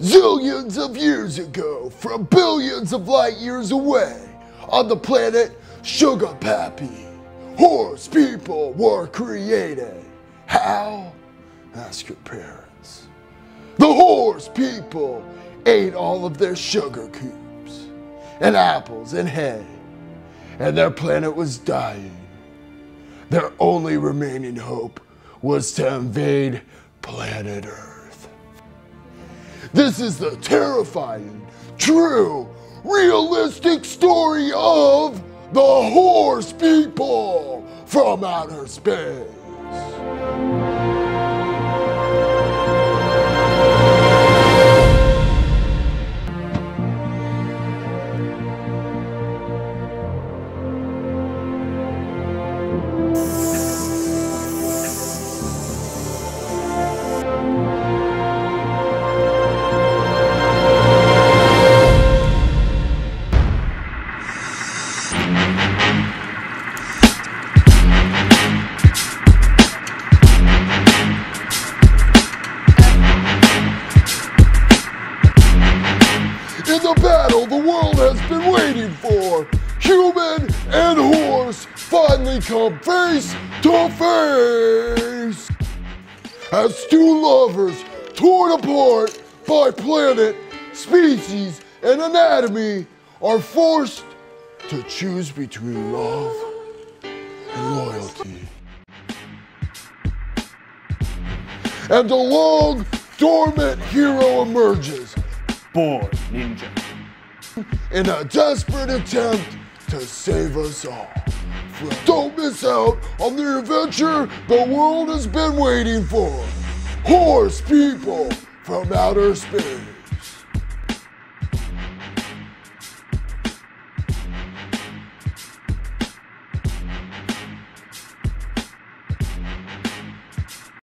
Zillions of years ago, from billions of light years away, on the planet Sugar Pappy, horse people were created. How? Ask your parents. The horse people ate all of their sugar cubes, and apples and hay, and their planet was dying. Their only remaining hope was to invade planet Earth. This is the terrifying, true, realistic story of the horse people from outer space. The battle the world has been waiting for, human and horse finally come face to face. As two lovers torn apart by planet, species, and anatomy are forced to choose between love and loyalty. And a long, dormant hero emerges Boy Ninja. In a desperate attempt to save us all. Don't miss out on the adventure the world has been waiting for. Horse people from outer space.